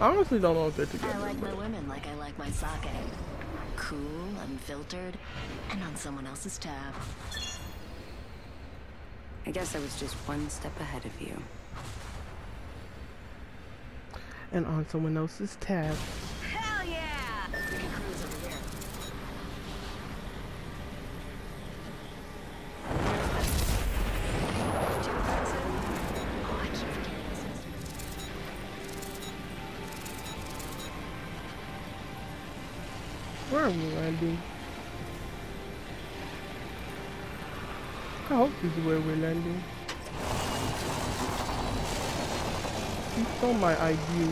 I honestly don't know if they're together. I like my women like I like my sake. Cool, unfiltered, and on someone else's tab. I guess I was just one step ahead of you. And on someone else's tab. I hope this is where we're landing. You saw my ID.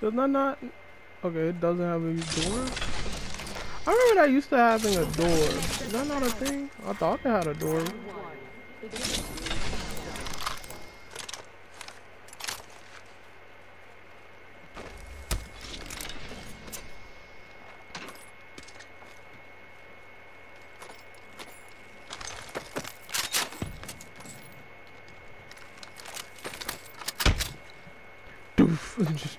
Does that not? Okay, it doesn't have a door. I remember that used to having a door. Is that not a thing? I thought they had a door. Doof, and just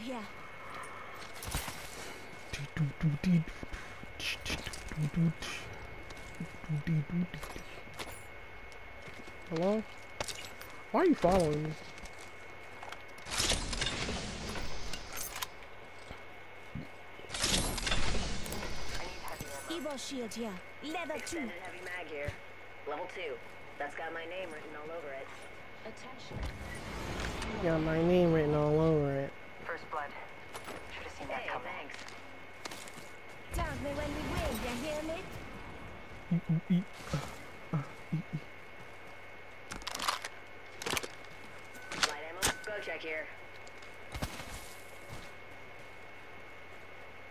here. Hello? Why are you following me? Evo shield here. Level 2. Heavy mag here. Level 2. That's got my name written all over it. Attention. Got my name written all over it. First blood. Should have seen that Hey, coming. thanks. Thank me when we win, you hear me? Light ammo. Go check here. Evo shield here.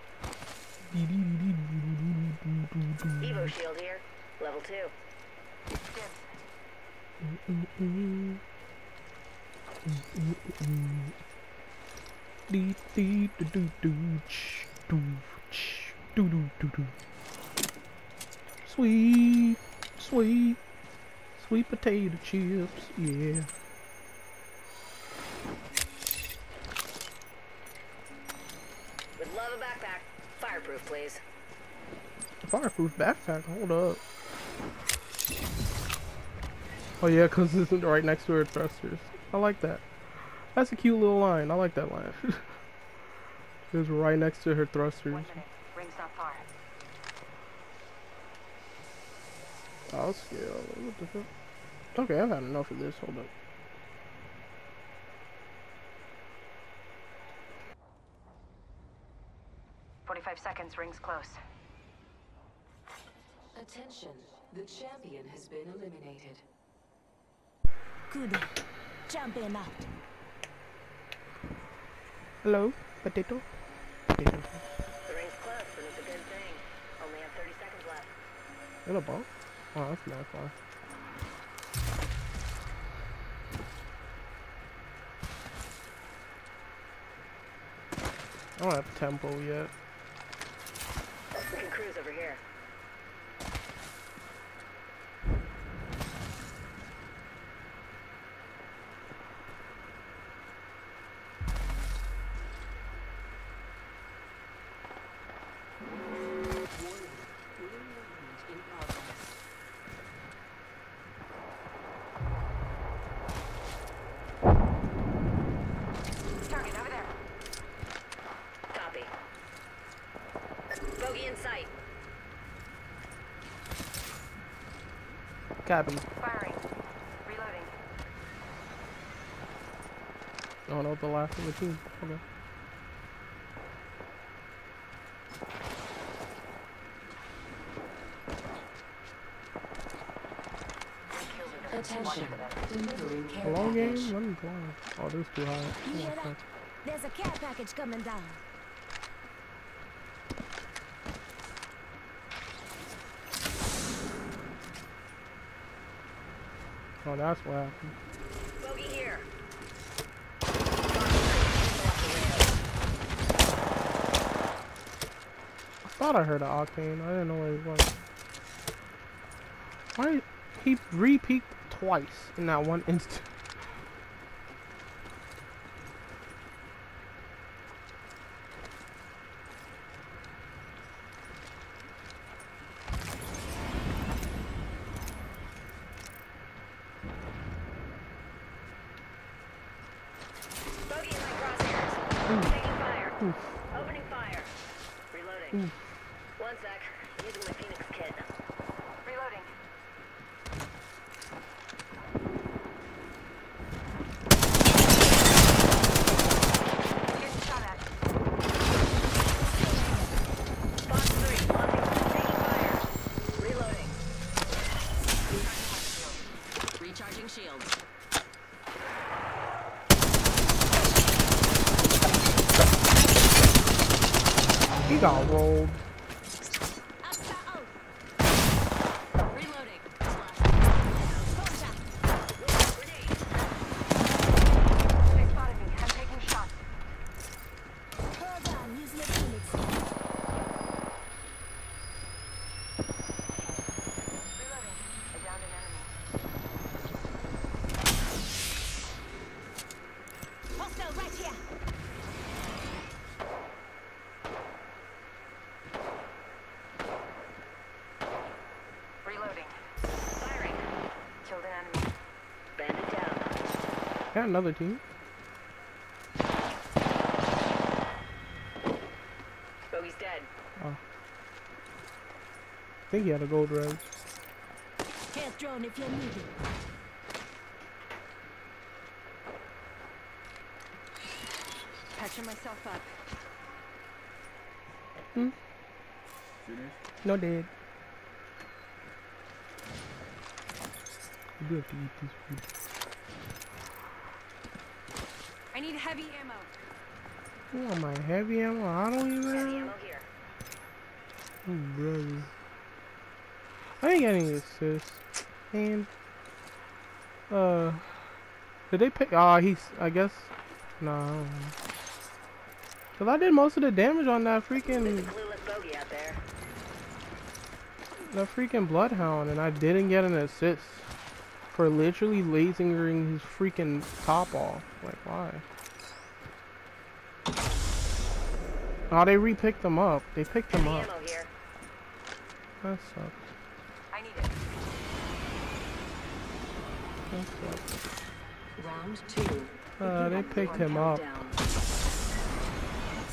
Level 2. Dee dee do do do ch, do ch, do do do do. Sweet, sweet, sweet potato chips, yeah. Would love a backpack. Fireproof, please. Fireproof backpack, hold up. Oh yeah, cause it's right next to her thrusters. I like that. That's a cute little line. I like that line. it's right next to her thrusters. Ring's not far. I'll scale. What the fuck? Okay, I've had enough of this. Hold up. Forty-five seconds. Ring's close. Attention, the champion has been eliminated. Good. Jump in out. Hello, potato. Potato. The ring's close, and it's a good thing. Only have 30 seconds left. Hello, ball. Oh, that's not far. I don't have tempo yet. We can cruise over here. In progress. Target over there. Copy. Bogey in sight. Copy. Firing. Reloading. Oh no, the last of the team. Okay. Attention, delivering care A long game? Let me play. Oh, this is too high. You hear fuck. that? There's a care package coming down. That's what happened. I thought I heard an octane. I didn't know what it was. Why he re-peaked twice in that one instant? One sec. Using my Phoenix kit. Reloading. Getting shot at. Spot three. Launching. Taking fire. Reloading. Recharging shields. He got rolled. Reloading. They spotted me. I'm taking shots. Hold on, use your Phoenix. Reloading. I downed an enemy. Hostile right here. Reloading. Firing. Killed an enemy. Bandit down. Got another team. Bogey's dead. I think he had a gold res. Here's drone if you need it. Patching myself up. Hmm. No dead. You do have to eat this food. I need heavy ammo. You want my heavy ammo? I don't even Heavy ammo here. Oh, brother. I ain't getting assists. And, uh, did they pick? Ah, he's, I guess, nah. I. Cause I did most of the damage on that freaking, clueless bogey out there. that freaking bloodhound, and I didn't get an assist for literally lasering his freaking top off. Like, why? Oh, they re-picked him up. They picked him Heavy up. here. That sucks. I need it. That sucks. Round two. Uh, they picked him up.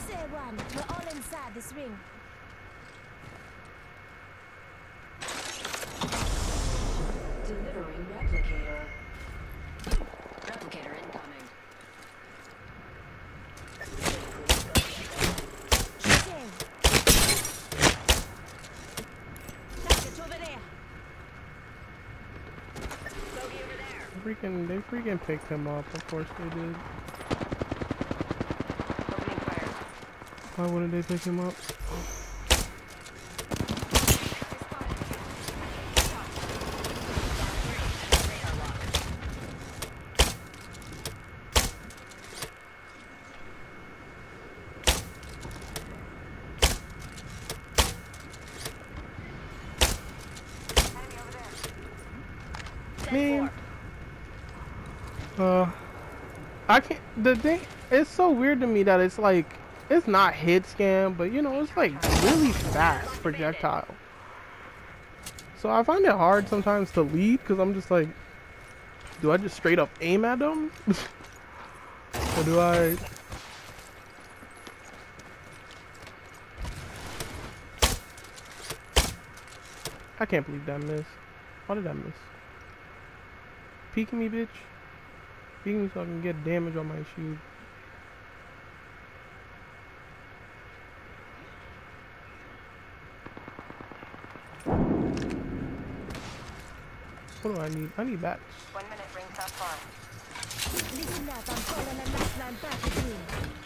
Say one, we're all inside this ring. Delivering replicator. Replicator incoming. Shooting. Target over there. Bogey over there. Freaking, they freaking picked him up. Of course they did. Why wouldn't they pick him up? Radar lock. Enemy over there. Ten Man. four. Uh, I can't. The thing, it's so weird to me that it's like, it's not hit scan, but you know, it's like really fast projectile. So I find it hard sometimes to lead because I'm just like, do I just straight up aim at them? or do I? I can't believe that miss. Why did I miss? Peeking me, bitch. Peeking so I can get damage on my shield. What do I need? I need bats. One minute rings not far. Listen up, I'm calling a lifeline back at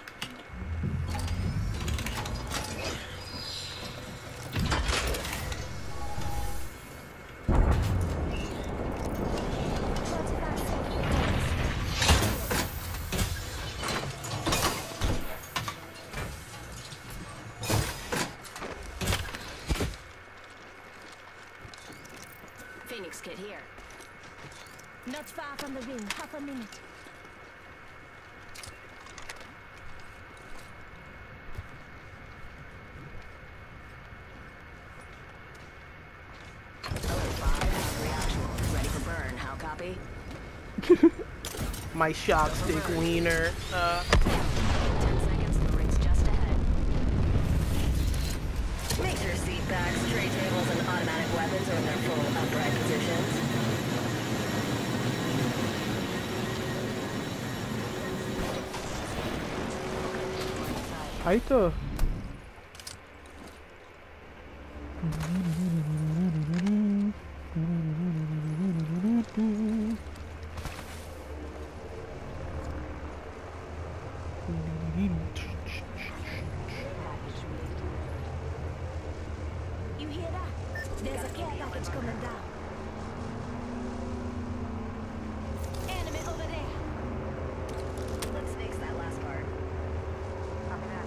from the ring. Half a minute. Alert 5, reactual. Ready for burn, how copy? My shop stick wiener. Uh, 10 seconds, the ring's just ahead. Make sure seat backs, tray tables, and automatic weapons are in their full upright Aita. You hear that? There's a care package coming down. Enemy over there. Let's fix that last part. Copy that.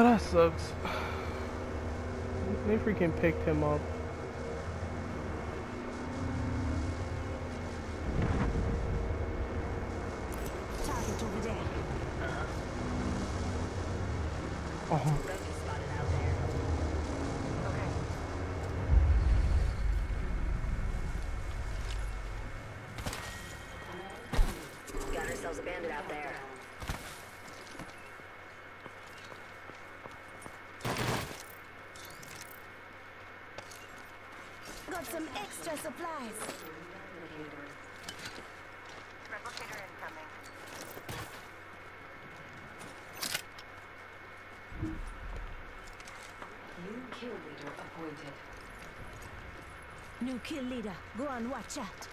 Oh, that sucks. They freaking picked him up. Target over there. Oh, Ghost is spotted out there. Okay. Got ourselves a bandit out there. Got some extra supplies. Replicator incoming. New kill leader appointed. New kill leader. Go on, watch out.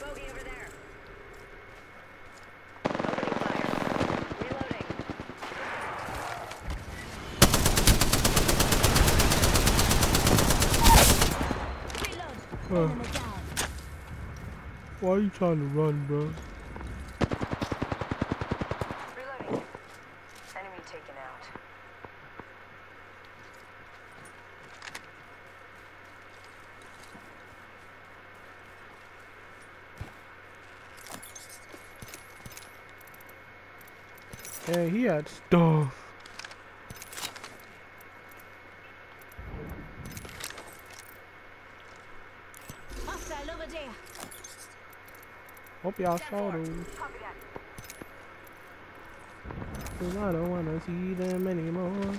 Bogey over there. Opening fire. Reloading. Reload. Enemy down. why are you trying to run, bro? Reloading. Enemy taken out. Yeah, he had stuff. Hostile over there. Hope y'all saw those. Cause I don't wanna see them anymore.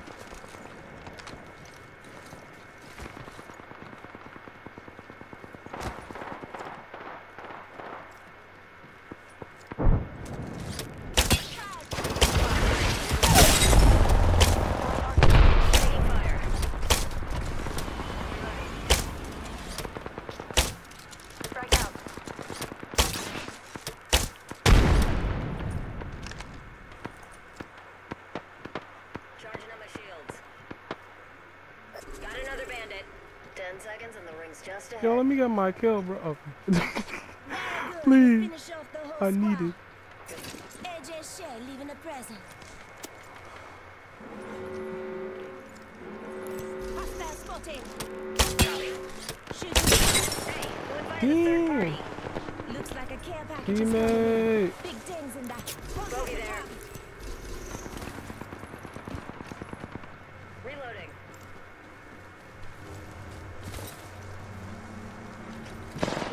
Taking fire. Strike out. Charging on my shields. Got another bandit. Ten seconds and the ring's just ahead. Yo, let me get my kill, bro. Okay. Oh. Please. The whole I need it. Damn. Looks like a care package. Teammate. Big in that. Bogey there. Reloading.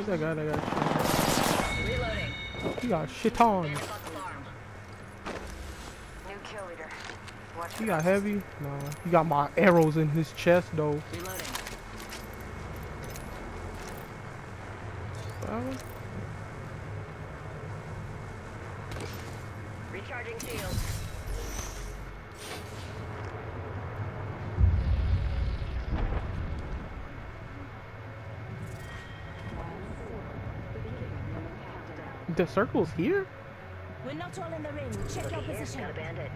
Who's that guy that got Reloading. shit? He got shit on. Bandit on the farm. New kill leader. Watch He got heavy? No. He got my arrows in his chest though. Reloading. Well, Recharging shields. The circle's here? We're not all in the ring. Check your position. got a bandit.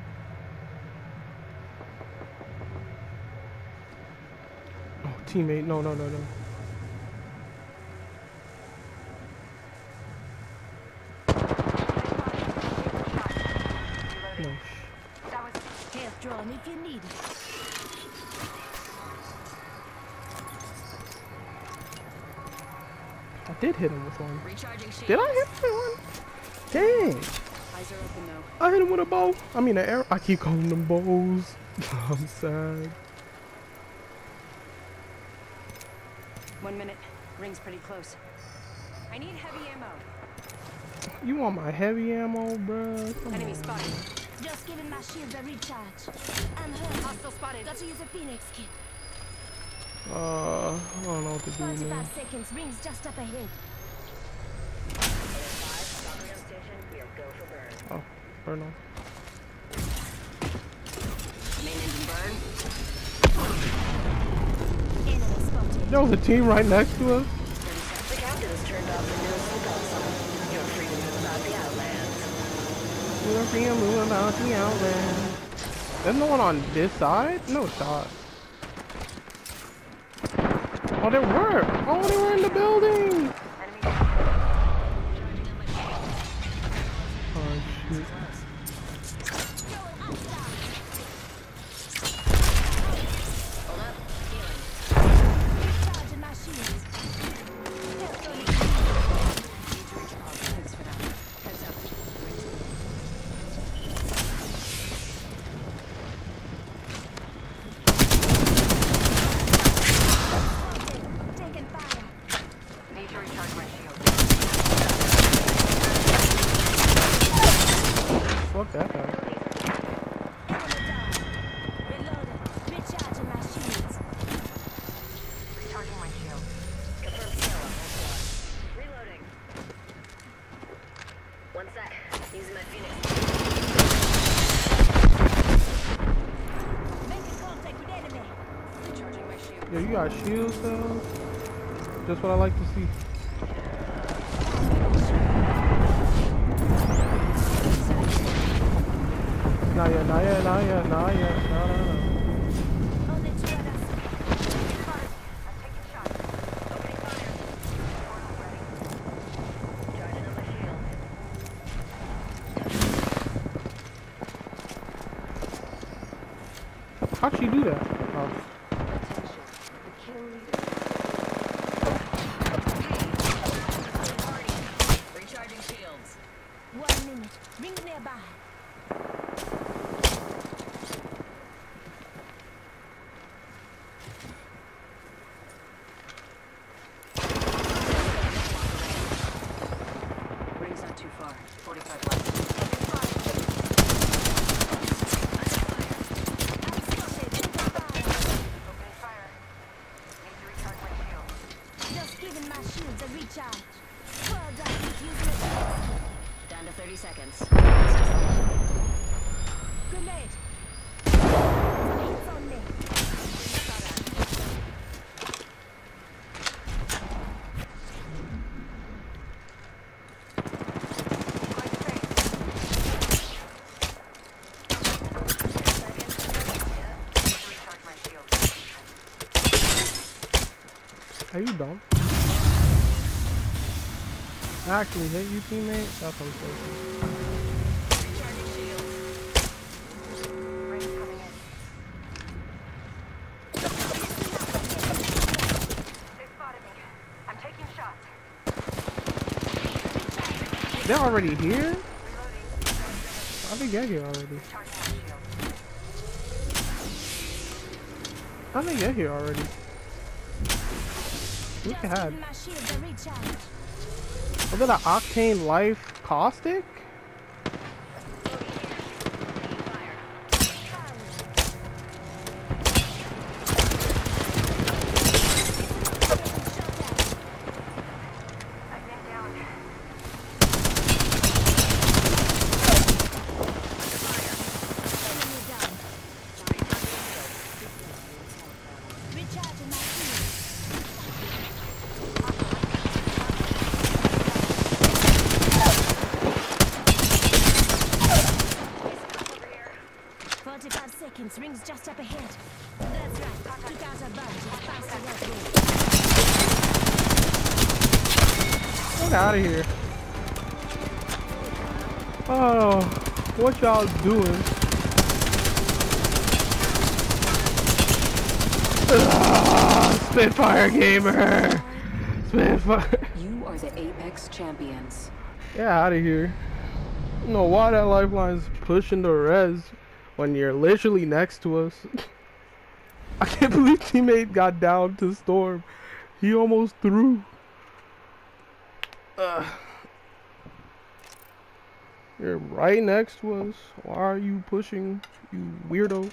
Oh, teammate. No, no, no, no. No. That was Health drawn if you need it. Did hit him with one. Did I hit him with one? Dang. eyes are open though. I hit him with a bow. I mean, an arrow. I keep calling them bows. I'm sad. One minute. Ring's pretty close. I need heavy ammo. You want my heavy ammo, bruh? Come Enemy on. spotted. Just giving my shields a recharge. I'm hurt. Hostile spotted. Got to use a phoenix kit. Uh, I don't know what to do, man. seconds. Rings just up ahead. Stop gun station. We are go for burn. Oh, burn on. Main engine burn. Enemy spotted. There was a team right next to us. The captain has turned off the Nilsen console. You're free about the outlands. We're free to move about the outland. There's no one on this side? No shot. Oh, they were. Oh, they were in the building. Oh, shoot. Hold up. Healing. Recharging my shields. Health drawn if you Need to reach all thanks for that. Heads up. Ring's need it. Taking fire. Need to recharge my shield. Fuck that guy. Enemy down. Reloading. Recharging my shields. Recharging my shield. Confirm kill on all squads. Reloading. One sec. Using my phoenix. Making contact with enemy. Recharging my shield. Yo, you got shields though? Just what I like to see. Of us. I'm taking shots. Opening fire. Charging on my shield. How'd she do that? Oh. Attention. The kill leader. Party. Recharging shields. One minute. Rings nearby. Ring's not too far. 45 left. I'm spotted. Taking fire. Opening fire. Need to recharge my shield. Just giving my shields a recharge. Well done. Using it. Down to 30 seconds. Grenade. Hits on me. Quite safe. Recharge my shield. Are you dumb? I actually hit you, teammate. Taking shots. They're already here? Reloading. How they get here already? Recharging my shield. How they get here already? Look Just ahead. Giving my shields a recharge. Was it an Octane Life Caustic? Oh, what y'all doing? Ah, Spitfire gamer. Spitfire. You are the Apex champions. Yeah, out of here. Know why that lifeline's pushing the res when you're literally next to us. I can't believe teammate got down to storm. He almost threw. Ugh. You're right next to us. Why are you pushing, you weirdo?